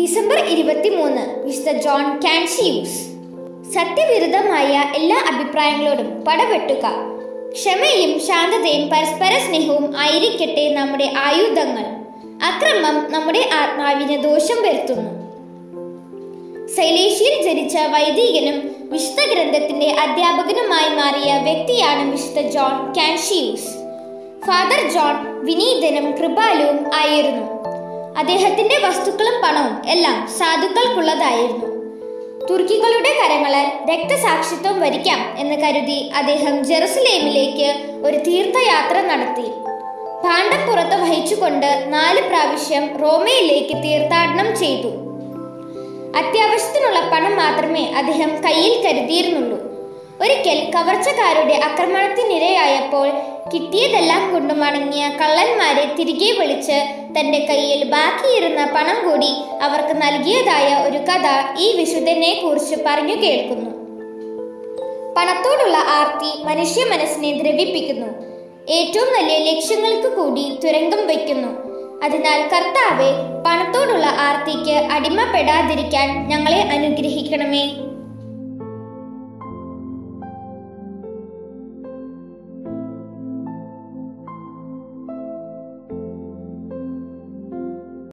December ഇരുപത്തിമൂന്ന് വിശുദ്ധ John കാൻഷിയൂസ്. സത്യവിരുദ്ധമായ എല്ലാ അഭിപ്രായങ്ങളോടും പടവെട്ടുക. ക്ഷമയും ശാന്തതയും പരസ്പര സ്നേഹവും ആയിരിക്കട്ടെ നമ്മുടെ ആയുധങ്ങൾ. അക്രമം നമ്മുടെ ആത്മാവിന് ദോഷം വരുത്തുന്നു. സൈലേഷ്യയിൽ ജനിച്ച വൈദികനും വിശുദ്ധ ഗ്രന്ഥത്തിന്റെ അധ്യാപകനുമായി മാറിയ വ്യക്തിയാണ് വിശുദ്ധ ജോൺ കാൻഷിയൂസ്. ഫാദർ ജോൺ വിനീതനും കൃപാലുവും ആയിരുന്നു. അദ്ദേഹത്തിന്റെ വസ്തുക്കളും പണവും എല്ലാം സാധുക്കൾക്കുള്ളതായിരുന്നു. തുർക്കികളുടെ കരങ്ങളാൽ രക്തസാക്ഷിത്വം വരിക്കാം എന്ന് കരുതി അദ്ദേഹം ജെറുസലേമിലേക്ക് ഒരു തീർത്ഥയാത്ര നടത്തി. ഭാണ്ഡം പുറത്ത് വഹിച്ചുകൊണ്ട് നാല് പ്രാവശ്യം റോമയിലേക്ക് തീർത്ഥാടനം ചെയ്തു. അത്യാവശ്യത്തിനുള്ള പണം മാത്രമേ അദ്ദേഹം കയ്യിൽ കരുതിയിരുന്നുള്ളൂ. ഒരിക്കൽ കവർച്ചക്കാരുടെ ആക്രമണത്തിനിരയായപ്പോൾ കിട്ടിയതെല്ലാം കൊണ്ടു മടങ്ങിയ കള്ളന്മാരെ തിരികെ വിളിച്ച് തന്റെ കയ്യിൽ ബാക്കിയിരുന്ന പണം കൂടി അവർക്ക് നൽകിയതായ ഒരു കഥ ഈ വിശുദ്ധനെ കുറിച്ച് പറഞ്ഞു കേൾക്കുന്നു. പണത്തോടുള്ള ആർത്തി മനുഷ്യ മനസ്സിനെ ദ്രവിപ്പിക്കുന്നു. ഏറ്റവും വലിയ ലക്ഷ്യങ്ങൾക്ക് കൂടി തുരങ്കം വയ്ക്കുന്നു. അതിനാൽ കർത്താവെ പണത്തോടുള്ള ആർത്തിക്ക് അടിമപ്പെടാതിരിക്കാൻ ഞങ്ങളെ അനുഗ്രഹിക്കണമേ.